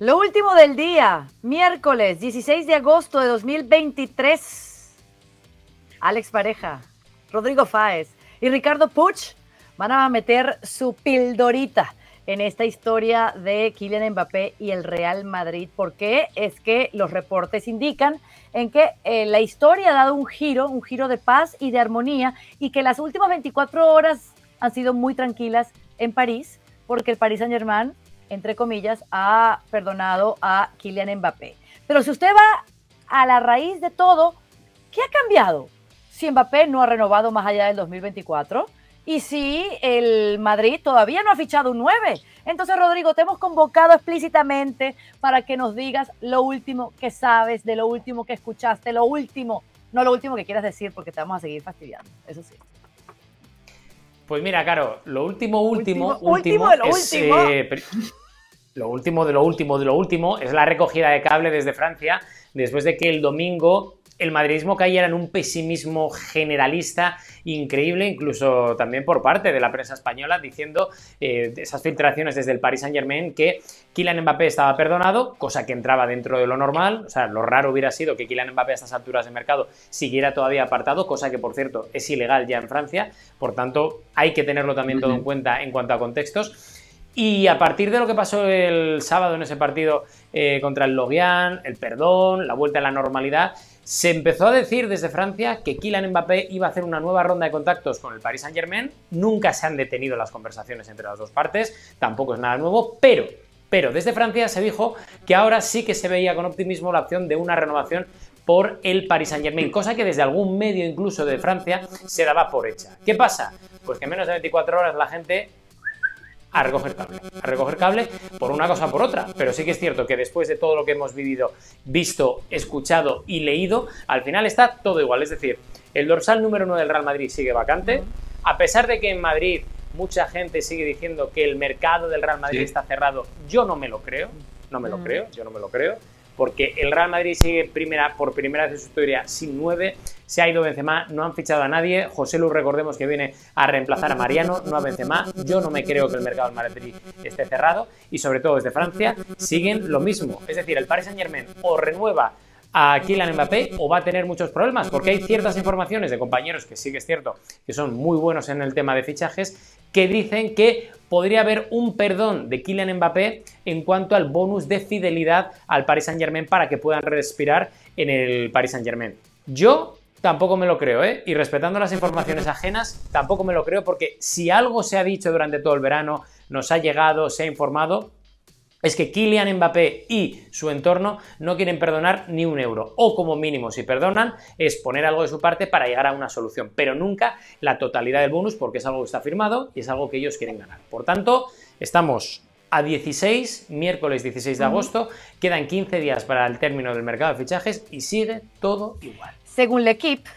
Lo último del día, miércoles 16 de agosto de 2023. Alex Pareja, Rodrigo Fáez y Ricardo Puch van a meter su pildorita en esta historia de Kylian Mbappé y el Real Madrid, porque es que los reportes indican en que eh, la historia ha dado un giro, un giro de paz y de armonía, y que las últimas 24 horas han sido muy tranquilas en París, porque el Paris Saint Germain entre comillas, ha perdonado a Kylian Mbappé. Pero si usted va a la raíz de todo, ¿qué ha cambiado? Si Mbappé no ha renovado más allá del 2024 y si el Madrid todavía no ha fichado un 9. Entonces, Rodrigo, te hemos convocado explícitamente para que nos digas lo último que sabes, de lo último que escuchaste, lo último, no lo último que quieras decir, porque te vamos a seguir fastidiando, eso sí. Pues mira, Caro, lo último, último, último, de lo último. Eh, lo último de lo último de lo último es la recogida de cable desde Francia, después de que el domingo el madridismo cayera en un pesimismo generalista increíble, incluso también por parte de la prensa española, diciendo eh, esas filtraciones desde el Paris Saint Germain que Kylian Mbappé estaba perdonado, cosa que entraba dentro de lo normal, o sea, lo raro hubiera sido que Kylian Mbappé a estas alturas de mercado siguiera todavía apartado, cosa que por cierto es ilegal ya en Francia, por tanto hay que tenerlo también todo en cuenta en cuanto a contextos. Y a partir de lo que pasó el sábado en ese partido eh, contra el Logian, el perdón, la vuelta a la normalidad, se empezó a decir desde Francia que Kylian Mbappé iba a hacer una nueva ronda de contactos con el Paris Saint-Germain. Nunca se han detenido las conversaciones entre las dos partes, tampoco es nada nuevo, pero, pero desde Francia se dijo que ahora sí que se veía con optimismo la opción de una renovación por el Paris Saint-Germain, cosa que desde algún medio incluso de Francia se daba por hecha. ¿Qué pasa? Pues que en menos de 24 horas la gente a recoger cable. A recoger cable por una cosa o por otra. Pero sí que es cierto que después de todo lo que hemos vivido, visto, escuchado y leído, al final está todo igual. Es decir, el dorsal número uno del Real Madrid sigue vacante. A pesar de que en Madrid mucha gente sigue diciendo que el mercado del Real Madrid está cerrado, yo no me lo creo. No me lo creo, yo no me lo creo porque el Real Madrid sigue primera, por primera vez en su historia sin nueve, se ha ido Benzema, no han fichado a nadie, José Lu recordemos que viene a reemplazar a Mariano, no a Benzema, yo no me creo que el mercado del Madrid esté cerrado y sobre todo desde Francia siguen lo mismo, es decir, el Paris Saint Germain o renueva a Kylian Mbappé o va a tener muchos problemas, porque hay ciertas informaciones de compañeros que sí que es cierto que son muy buenos en el tema de fichajes, que dicen que podría haber un perdón de Kylian Mbappé en cuanto al bonus de fidelidad al Paris Saint Germain para que puedan respirar en el Paris Saint Germain. Yo tampoco me lo creo, ¿eh? Y respetando las informaciones ajenas, tampoco me lo creo porque si algo se ha dicho durante todo el verano, nos ha llegado, se ha informado, es que Kylian Mbappé y su entorno no quieren perdonar ni un euro. O como mínimo, si perdonan, es poner algo de su parte para llegar a una solución. Pero nunca la totalidad del bonus porque es algo que está firmado y es algo que ellos quieren ganar. Por tanto, estamos a 16, miércoles 16 de agosto, quedan 15 días para el término del mercado de fichajes y sigue todo igual. Según L'Equipe,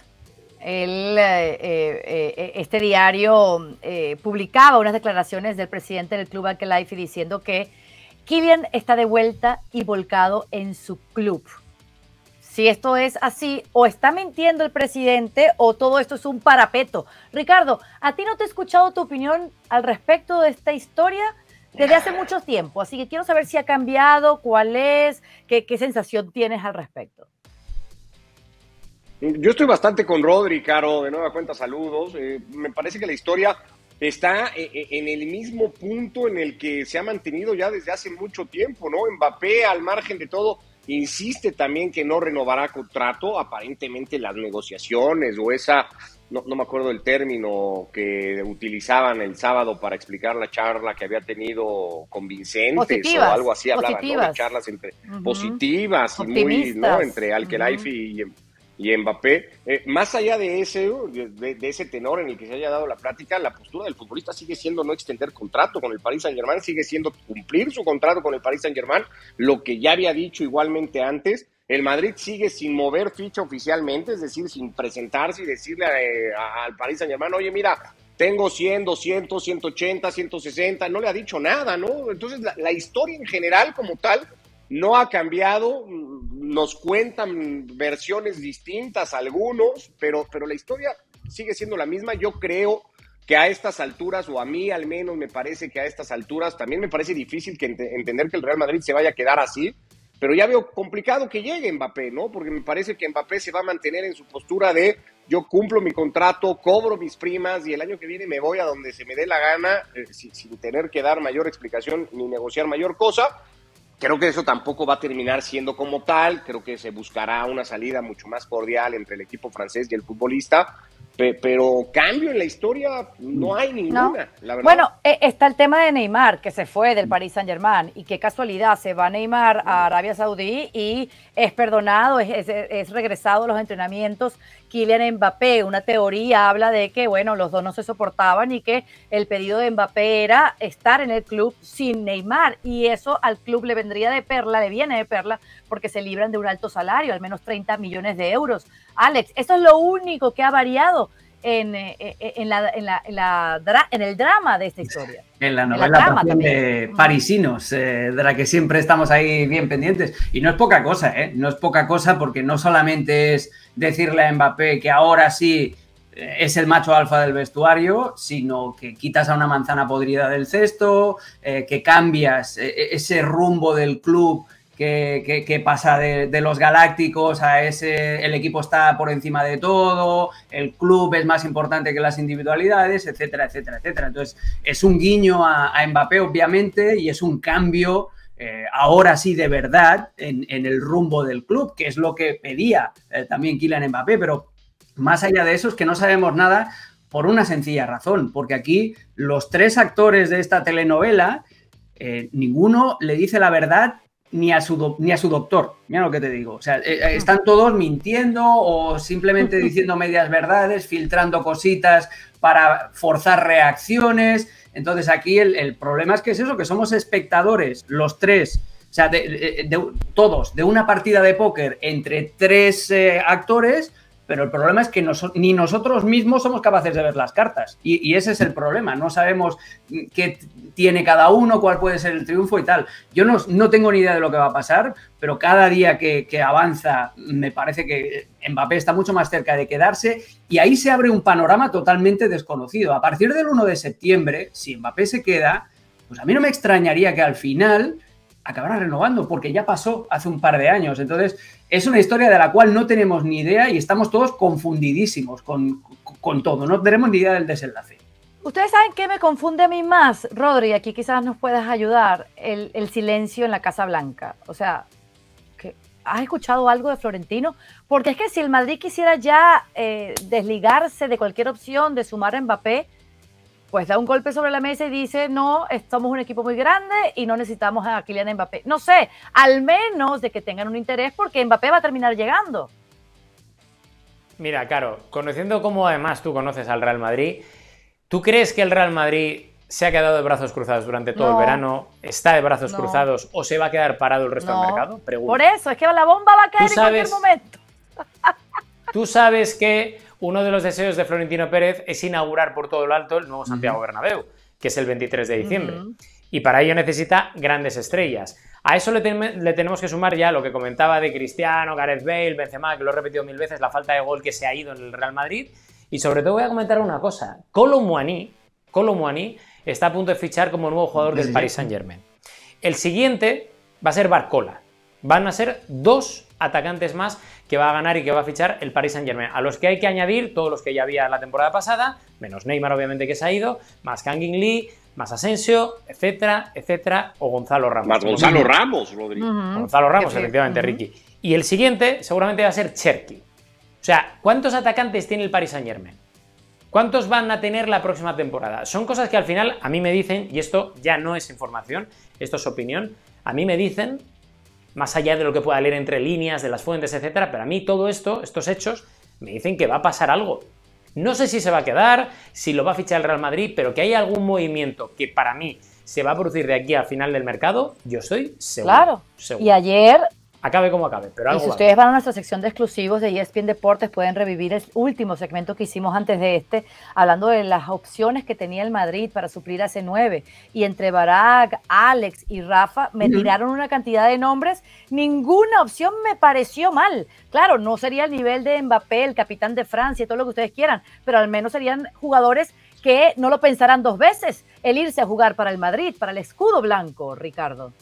el, eh, eh, eh, este diario publicaba unas declaraciones del presidente del club Life diciendo que Kylian está de vuelta y volcado en su club. Si esto es así, o está mintiendo el presidente o todo esto es un parapeto. Ricardo, ¿a ti no te he escuchado tu opinión al respecto de esta historia? desde hace mucho tiempo, así que quiero saber si ha cambiado, cuál es, qué, sensación tienes al respecto. Yo estoy bastante con Rodri, Caro, de nueva cuenta, saludos. Eh, me parece que la historia está eh, eh, en el mismo punto en el que se ha mantenido ya desde hace mucho tiempo, ¿no? Mbappé, al margen de todo, insiste también que no renovará contrato, aparentemente las negociaciones o esa, no, me acuerdo el término que utilizaban el sábado para explicar la charla que había tenido con Vicente o algo así, hablaban, ¿no? De charlas entre positivas y muy, ¿no? Entre Alkelaifi y y Mbappé. Eh, más allá de ese, de, ese tenor en el que se haya dado la plática, la postura del futbolista sigue siendo no extender contrato con el Paris Saint Germain, sigue siendo cumplir su contrato con el Paris Saint Germain, lo que ya había dicho igualmente antes. El Madrid sigue sin mover ficha oficialmente, es decir, sin presentarse y decirle eh, al Paris Saint Germain, oye, mira, tengo 100, 200, 180, 160, no le ha dicho nada, ¿no? Entonces, la historia en general como tal no ha cambiado, nos cuentan versiones distintas algunos, pero, pero la historia sigue siendo la misma. Yo creo que a estas alturas, o a mí al menos me parece que a estas alturas, también me parece difícil que entender que el Real Madrid se vaya a quedar así, pero ya veo complicado que llegue Mbappé, ¿no? Porque me parece que Mbappé se va a mantener en su postura de yo cumplo mi contrato, cobro mis primas y el año que viene me voy a donde se me dé la gana eh, sin, sin tener que dar mayor explicación ni negociar mayor cosa. Creo que eso tampoco va a terminar siendo como tal, creo que se buscará una salida mucho más cordial entre el equipo francés y el futbolista, pero cambio en la historia no hay ninguna, la verdad. Bueno, e, está el tema de Neymar, que se fue del Paris Saint Germain, y qué casualidad, se va Neymar a Arabia Saudí y es perdonado, es, es, regresado a los entrenamientos. Kylian Mbappé, una teoría habla de que, bueno, los dos no se soportaban y que el pedido de Mbappé era estar en el club sin Neymar, y eso al club le vendría de perla, le viene de perla, porque se libran de un alto salario, al menos 30 millones de euros. Alex, eso es lo único que ha variado en, eh, eh, en, la, en, la, en, el drama de esta historia. En la novela de Parisinos, eh, de la que siempre estamos ahí bien pendientes. Y no es poca cosa, ¿eh? No es poca cosa porque no solamente es decirle a Mbappé que ahora sí es el macho alfa del vestuario, sino que quitas a una manzana podrida del cesto, que cambias ese rumbo del club que, pasa de, los galácticos a ese, el equipo está por encima de todo, el club es más importante que las individualidades, etcétera, etcétera, etcétera. Entonces, es un guiño a, Mbappé, obviamente, y es un cambio, eh, ahora sí de verdad, en, el rumbo del club, que es lo que pedía eh, también Kylian Mbappé, pero más allá de eso es que no sabemos nada por una sencilla razón, porque aquí los tres actores de esta telenovela, eh, ninguno le dice la verdad ni a su, ni a su doctor. Mira lo que te digo. O sea, eh, eh, están todos mintiendo o simplemente diciendo medias verdades, filtrando cositas para forzar reacciones. Entonces aquí el, problema es que es eso, que somos espectadores, los tres, o sea, de, todos, de una partida de póker entre tres eh, actores pero el problema es que ni nosotros mismos somos capaces de ver las cartas. Y, ese es el problema. No sabemos qué tiene cada uno, cuál puede ser el triunfo y tal. Yo no, tengo ni idea de lo que va a pasar, pero cada día que, avanza me parece que Mbappé está mucho más cerca de quedarse y ahí se abre un panorama totalmente desconocido. A partir del 1 de septiembre, si Mbappé se queda, pues a mí no me extrañaría que al final acabará renovando, porque ya pasó hace un par de años. Entonces, es una historia de la cual no tenemos ni idea y estamos todos confundidísimos con, todo. No tenemos ni idea del desenlace. Ustedes saben qué me confunde a mí más, Rodri, aquí quizás nos puedas ayudar, el, silencio en la Casa Blanca. O sea, ¿has escuchado algo de Florentino? Porque es que si el Madrid quisiera ya eh, desligarse de cualquier opción de sumar a Mbappé, pues da un golpe sobre la mesa y dice, no, somos un equipo muy grande y no necesitamos a Kylian Mbappé. No sé, al menos de que tengan un interés porque Mbappé va a terminar llegando. Mira, Caro, conociendo cómo además tú conoces al Real Madrid, ¿tú crees que el Real Madrid se ha quedado de brazos cruzados durante todo el verano, está de brazos cruzados o se va a quedar parado el resto del mercado? Por eso, es que la bomba va a caer en cualquier momento. Tú sabes que uno de los deseos de Florentino Pérez es inaugurar por todo lo alto el nuevo Santiago Bernabéu, que es el 23 de diciembre. Y para ello necesita grandes estrellas. A eso le, tenemos que sumar ya lo que comentaba de Cristiano, Gareth Bale, Benzema, que lo he repetido mil veces, la falta de gol que se ha ido en el Real Madrid. Y sobre todo voy a comentar una cosa. Colo Muani, está a punto de fichar como nuevo jugador del Paris Saint Germain. El siguiente va a ser Barcola. Van a ser dos atacantes más que va a ganar y que va a fichar el Paris Saint Germain. A los que hay que añadir todos los que ya había la temporada pasada, menos Neymar obviamente que se ha ido, más Kangin Lee, más Asensio, etcétera, etcétera, o Gonzalo Ramos. Más Gonzalo Ramos, Rodrigo. Gonzalo Ramos, efectivamente, Ricky. Y el siguiente seguramente va a ser Cherky. O sea, ¿cuántos atacantes tiene el Paris Saint Germain? ¿Cuántos van a tener la próxima temporada? Son cosas que al final a mí me dicen, y esto ya no es información, esto es opinión, a mí me dicen más allá de lo que pueda leer entre líneas, de las fuentes, etcétera, pero a mí todo esto, estos hechos, me dicen que va a pasar algo. No sé si se va a quedar, si lo va a fichar el Real Madrid, pero que hay algún movimiento que para mí se va a producir de aquí al final del mercado, yo estoy seguro. Claro. Y ayer acabe como acabe. Pero y si ustedes van a nuestra sección de exclusivos de ESPN Deportes, pueden revivir el último segmento que hicimos antes de este, hablando de las opciones que tenía el Madrid para suplir a ese 9. Y entre Barak, Alex y Rafa me tiraron una cantidad de nombres. Ninguna opción me pareció mal. Claro, no sería el nivel de Mbappé, el capitán de Francia, todo lo que ustedes quieran, pero al menos serían jugadores que no lo pensarán dos veces el irse a jugar para el Madrid, para el escudo blanco, Ricardo.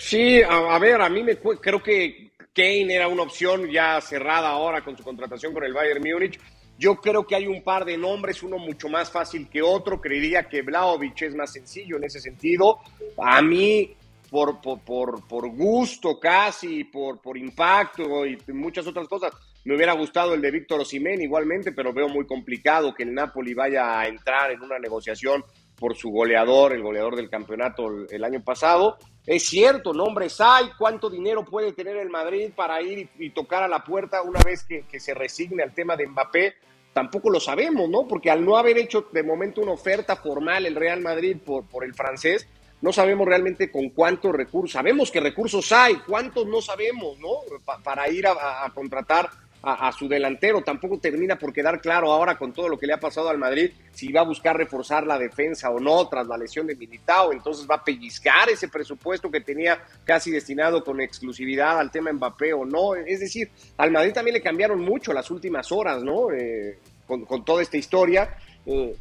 Sí, a, ver, a mí me creo que Kane era una opción ya cerrada ahora con su contratación con el Bayern Múnich. Yo creo que hay un par de nombres, uno mucho más fácil que otro. Creería que Vlaovic es más sencillo en ese sentido. A mí, por, por, por, por gusto casi, por, por impacto y muchas otras cosas, me hubiera gustado el de Víctor Osimén igualmente, pero veo muy complicado que el Napoli vaya a entrar en una negociación por su goleador, el goleador del campeonato el, año pasado. Es cierto, nombres hay, cuánto dinero puede tener el Madrid para ir y, tocar a la puerta una vez que, se resigne al tema de Mbappé. Tampoco lo sabemos, ¿no? Porque al no haber hecho de momento una oferta formal el Real Madrid por, el francés, no sabemos realmente con cuántos recursos. Sabemos que recursos hay, cuántos no sabemos, ¿no? para ir a contratar a, su delantero. Tampoco termina por quedar claro ahora con todo lo que le ha pasado al Madrid si va a buscar reforzar la defensa o no tras la lesión de Militao. Entonces va a pellizcar ese presupuesto que tenía casi destinado con exclusividad al tema Mbappé o no. Es decir, al Madrid también le cambiaron mucho las últimas horas, ¿no? Eh, con, toda esta historia. Eh,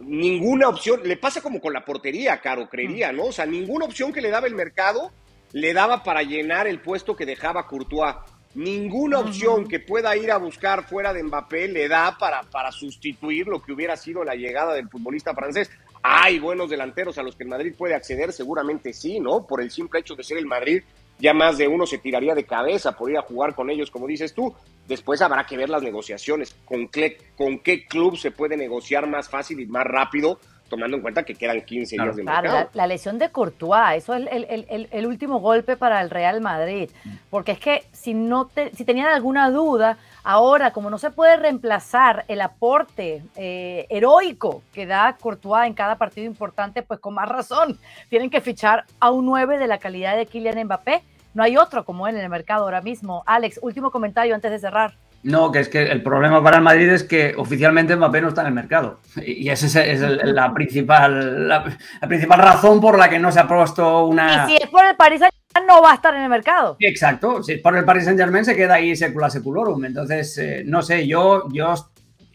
ninguna opción, le pasa como con la portería, Caro, creería, ¿no? O sea, ninguna opción que le daba el mercado le daba para llenar el puesto que dejaba Courtois ninguna opción que pueda ir a buscar fuera de Mbappé le da para, para sustituir lo que hubiera sido la llegada del futbolista francés. Hay buenos delanteros a los que el Madrid puede acceder, seguramente sí, ¿no? Por el simple hecho de ser el Madrid, ya más de uno se tiraría de cabeza por ir a jugar con ellos, como dices tú. Después habrá que ver las negociaciones, con qué, con qué club se puede negociar más fácil y más rápido tomando en cuenta que quedan 15 días de mercado. La, lesión de Courtois, eso es el, último golpe para el Real Madrid, porque es que si no te, si tenían alguna duda, ahora como no se puede reemplazar el aporte eh, heroico que da Courtois en cada partido importante, pues con más razón tienen que fichar a un 9 de la calidad de Kylian Mbappé. No hay otro como él en el mercado ahora mismo. Alex, último comentario antes de cerrar. No, que es que el problema para el Madrid es que oficialmente Mbappé no está en el mercado. Y esa es, la, principal, la, principal razón por la que no se ha puesto una. Y si es por el Paris Saint Germain, no va a estar en el mercado. Exacto. Si es por el Paris Saint Germain, se queda ahí secula seculorum. Entonces, eh, no sé, yo, yo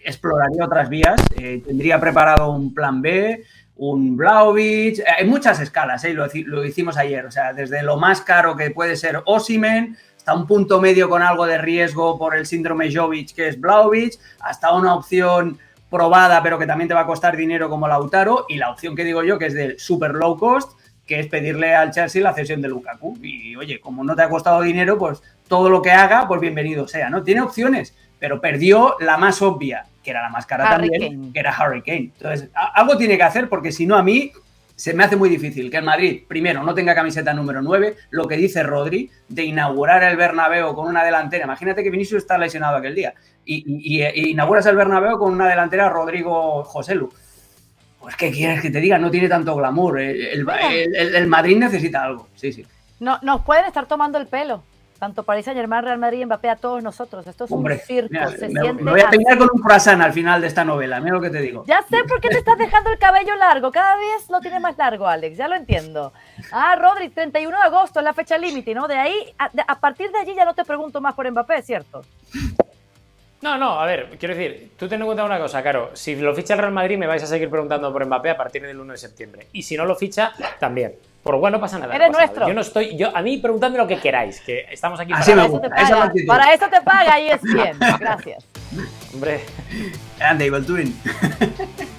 exploraría otras vías. Eh, tendría preparado un plan B, un Blaovic. Eh, hay muchas escalas, lo, lo hicimos ayer. O sea, desde lo más caro que puede ser Osimen hasta un punto medio con algo de riesgo por el síndrome Jovic, que es Blaovic, hasta una opción probada, pero que también te va a costar dinero como Lautaro, y la opción que digo yo, que es del super low cost, que es pedirle al Chelsea la cesión de Lukaku. Y oye, como no te ha costado dinero, pues todo lo que haga, pues bienvenido sea, ¿no? Tiene opciones, pero perdió la más obvia, que era la más cara también, que era Harry Kane. Entonces, algo tiene que hacer, porque si no, a mí se me hace muy difícil que el Madrid, primero, no tenga camiseta número 9, lo que dice Rodri, de inaugurar el Bernabéu con una delantera. Imagínate que Vinicius está lesionado aquel día y, inauguras el Bernabéu con una delantera Rodrigo Joselu. Pues, ¿qué quieres que te diga? No tiene tanto glamour. El, el Madrid necesita algo. Sí, sí. No, nos pueden estar tomando el pelo tanto París Saint Germain, Real Madrid y Mbappé a todos nosotros. Esto es un circo. me, voy a peinar con un croissant al final de esta novela, mira lo que te digo. Ya sé por qué te estás dejando el cabello largo. Cada vez lo tienes más largo, Alex. Ya lo entiendo. Ah, Rodri, 31 de agosto es la fecha límite, ¿no? De ahí, a, partir de allí ya no te pregunto más por Mbappé, ¿cierto? No, no, a ver, quiero decir, tú ten en cuenta una cosa, Caro. Si lo ficha el Real Madrid, me vais a seguir preguntando por Mbappé a partir del 1 de septiembre. Y si no lo ficha, también. Por bueno, no pasa nada. Eres nuestro. Yo no estoy, yo, a mí preguntadme lo que queráis, que estamos aquí para, eso te paga. para eso te paga y es bien. Gracias. Hombre. Ande, Twin.